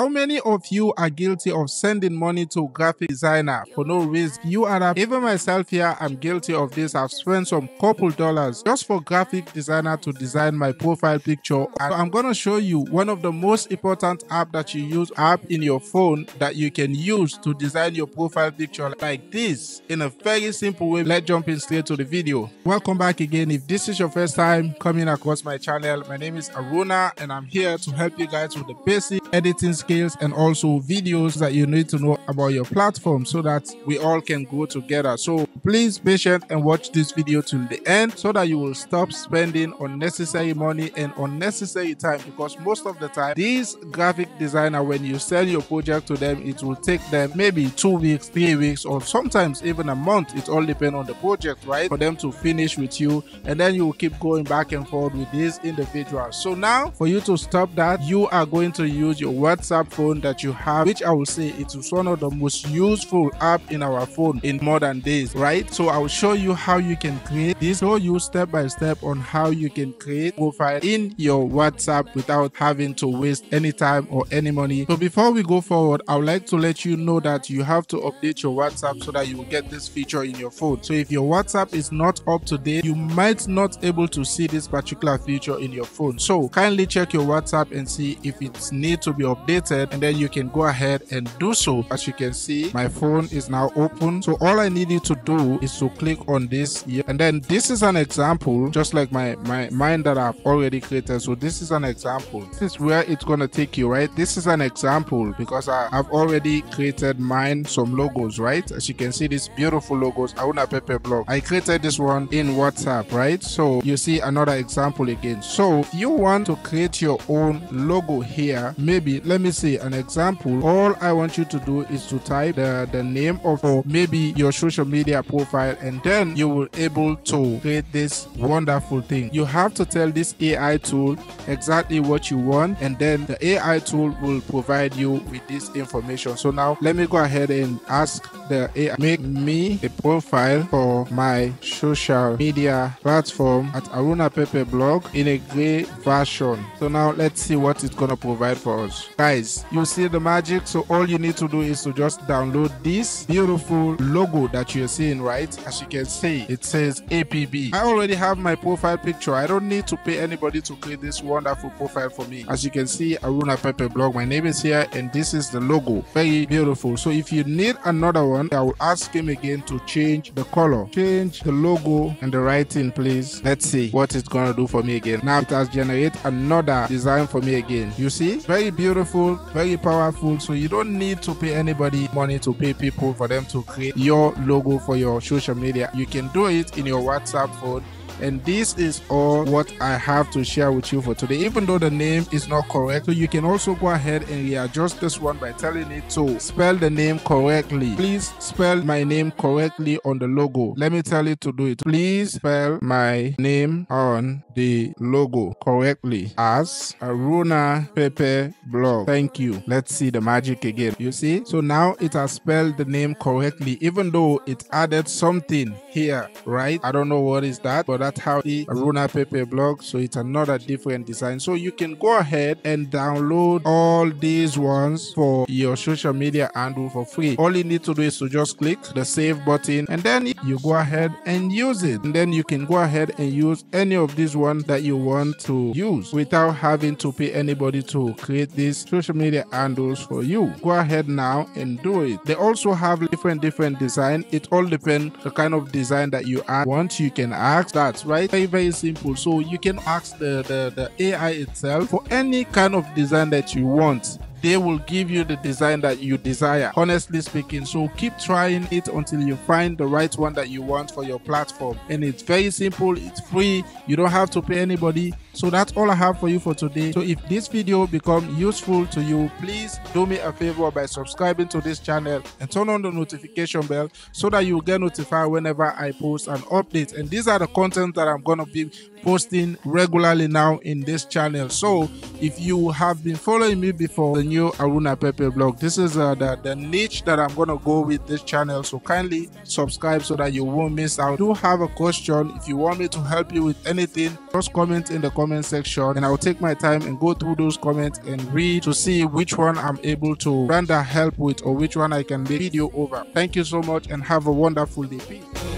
How many of you are guilty of sending money to graphic designer for no risk? You are up. Even myself here, I'm guilty of this. I've spent some couple dollars just for graphic designer to design my profile picture. And I'm gonna show you one of the most important app that you use app in your phone that you can use to design your profile picture like this in a very simple way. Let's jump in straight to the video. Welcome back again. If this is your first time coming across my channel, my name is Aruna and I'm here to help you guys with the basic editing skills and also videos that you need to know about your platform so that we all can grow together. So please be patient and watch this video till the end so that you will stop spending unnecessary money and unnecessary time because most of the time these graphic designer when you send your project to them it will take them maybe two weeks three weeks or sometimes even a month. It all depends on the project right? For them to finish with you and then you will keep going back and forth with these individuals. So now for you to stop that you are going to use your whatsapp phone that you have which i will say it is one of the most useful app in our phone in modern days right? So i will show you how you can create this show you step by step on how you can create profile in your whatsapp without having to waste any time or any money. So before we go forward i would like to let you know that you have to update your whatsapp so that you will get this feature in your phone. So if your whatsapp is not up to date you might not able to see this particular feature in your phone. So kindly check your whatsapp and see if it needs to be updated and then you can go ahead and do so. As you can see my phone is now open. So all i need you to do is to click on this here. And then this is an example just like my my mine that i've already created. So this is an example. This is where it's gonna take you right? This is an example because I, have already created mine some logos right? As you can see these beautiful logos Aruna Pepe blog. I created this one in whatsapp right? So you see another example again. So if you want to create your own logo here. Maybe let me see an example. All i want you to do is to type the the name of or maybe your social media profile and then you will able to create this wonderful thing. You have to tell this ai tool exactly what you want and then the ai tool will provide you with this information. So now let me go ahead and ask the ai make me a profile for my social media platform at aruna pepe blog in a gray version. So now let's see what it's gonna provide for us. Guys you see the magic so all you need to do is to just download this beautiful logo that you're seeing right as you can see it says APB. I already have my profile picture. I don't need to pay anybody to create this wonderful profile for me. As you can see, Aruna Pepe blog. My name is here and this is the logo. Very beautiful. So if you need another one, I will ask him again to change the color. Change the logo and the writing, please. Let's see what it's gonna do for me again. Now it has generated another design for me again. You see? Very beautiful, very powerful. So you don't need to pay anybody money to pay people for them to create your logo for your social media. You can do it in your WhatsApp phone and this is all what I have to share with you for today. Even though the name is not correct so you can also go ahead and readjust this one by telling it to spell the name correctly. Please spell my name correctly on the logo. Let me tell it to do it. Please spell my name on the logo correctly as Aruna Pepe blog. Thank you. Let's see the magic again. You see? So now it has spelled the name correctly even though it added something here right? I don't know what is that but that's how the Aruna Pepe blog. So it's another different design. So you can go ahead and download all these ones for your social media handle for free. All you need to do is to just click the save button and then you go ahead and use it. And then you can go ahead and use any of these ones that you want to use without having to pay anybody to create these social media handles for you. Go ahead now and do it. They also have different different design. It all depends the kind of design that you want. You can ask that right. Very very simple. So you can ask the, the the ai itself for any kind of design that you want. They will give you the design that you desire honestly speaking. So keep trying it until you find the right one that you want for your platform. And it's very simple. It's free. You don't have to pay anybody so that's all i have for you for today. So if this video become useful to you please do me a favor by subscribing to this channel and turn on the notification bell so that you get notified whenever i post an update. And these are the content that i'm gonna be posting regularly now in this channel. So if you have been following me before the new aruna pepe blog this is uh, the, the niche that i'm gonna go with this channel. So kindly subscribe so that you won't miss out. Do have a question. If you want me to help you with anything just comment in the comment section and I'll take my time and go through those comments and read to see which one I'm able to render help with or which one I can make video over. Thank you so much and have a wonderful day. Peace.